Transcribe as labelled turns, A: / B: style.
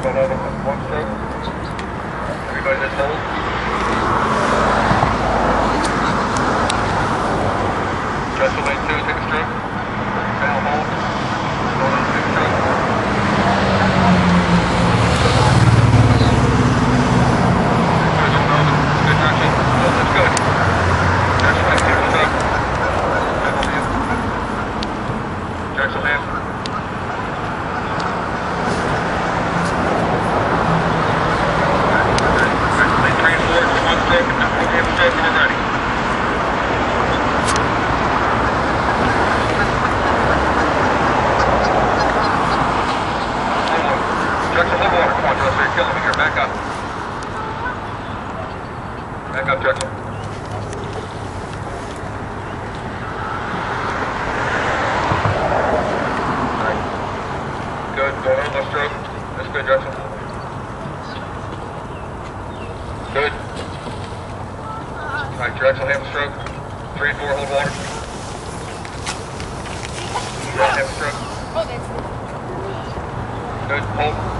A: Everybody that's hold. Justin lane two, take a stroke. Now hold. Going on, take a stroke. Good, going over. Good direction. Oh, that's good. Jackson lane, take a stroke. Jackson lane. Jackson lane. Jackson lane three and four, just one stroke. Now hold your stroke when you're ready. Hold on. Jackson, hold water. Come on, oh Justin, you're killing me here. Back up. Back up, Jackson. Alright. Good. Going on, left stroke. That's good, Jackson. Good. Alright, Jackson, have a stroke. Three and four, hold water. Have a stroke.
B: Oh, that's